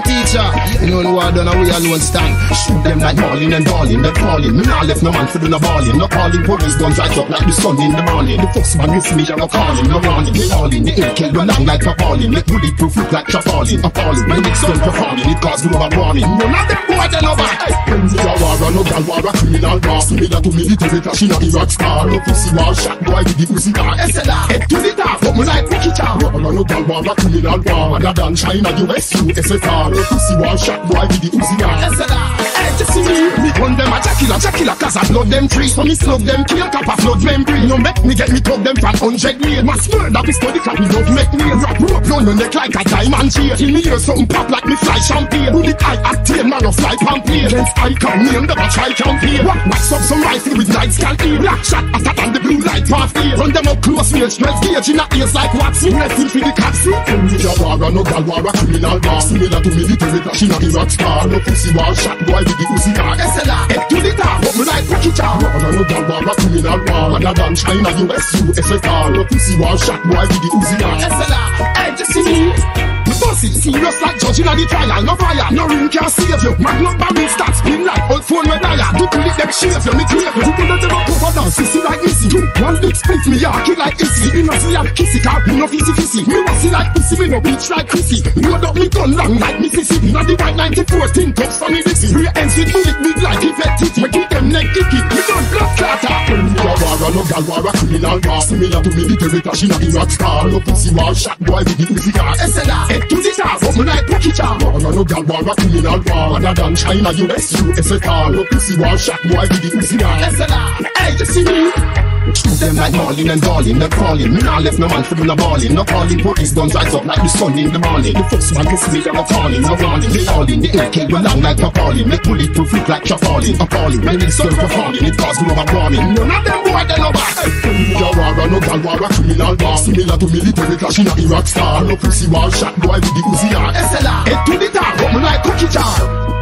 teacher. You know the war done, we alone stand. Shoot them like balling and balling, they calling. Me nah left no man for do no balling. No calling police guns right up like the sun in the morning. The first man see me, I'm no calling, no warning. Me calling, the air kill long like a falling. Make bulletproof look like trafalling, appalling. When it's done performing, it cause global warming. None of them boys they never. Frenzy a war, no gal war, a criminal war. Similar to military clash in a Iraq star. No pussy war, shot boy with the pussy car. SLR, head to the top, but me like Ricky Char. No no gal war, a criminal war. Other than China, US, USSR. No pussy war, shot boy with the pussy car. SLR, gun them a Jackilla, Jackilla, cause I blood them free. So me slug them, kill cap a flood memory. No make me get me tug them from hundred meal. Mass murder, we study clap, we love make me rap rope round on neck like a diamond chain. In me hear something pop like me fly champagne. Bullet eye attain, man, no fly pamphlet. Against icon, name them a try campaign. Wax up some rifle with lights can aim. Black shot after than the blue light path here. Run them up close range, 12 gauge in a ears like what's Wrestling for the cops. Ninja war, no gal war, a criminal war. Similar to military clash in a Iraq star. No pussy war, shot boy with the pussy Other than China, US, USSR. Pussy war, shot boy with the Uzi car. SLR, hey, just see me. Boss it serious like judge inna the trial, no fire, no ring can save you. Magnum barrel start spin like old phone with dire. Do pull it them shave you, me crave you. People that never cover down, sissy like Missy. You one big split me yaki like Issy. Me no see a kissy car, me no fizzy fizzy. Me wassy like pussy, me no bitch like Chrissy. Load up me gun long like Mississippi. Now the white 94 tin for me Dixie. Rear ends with bullet big like Titty. Me keep them neck icky, me gun blood clatter. War, no gal war, a criminal war. Similar to military clash in a Iraq star. No pussy war, shot boy with the Uzi car. SLR, head to the but me like Ricky Char. No, gal war, a criminal war. Other than China, US, USSR. No pussy war, shot boy with the Uzi car. SLR, hey, you see me? Shoot them like Marlin and Darling, they're calling. Me nah left no man for do no balling. No calling police guns rise up like the sun in the morning. The first man who see me, I'm calling. No warning, they calling. The AK go long like a falling. Make bulletproof look like trafalling. Appalling, when it's done performing, it cause global warming. None of them boy they no back. War, no gal war, a criminal war. Similar to military clash in a Iraq star. No pussy war, shot boy with the Uzi car. SLR, head to the top, but me like cookie jar.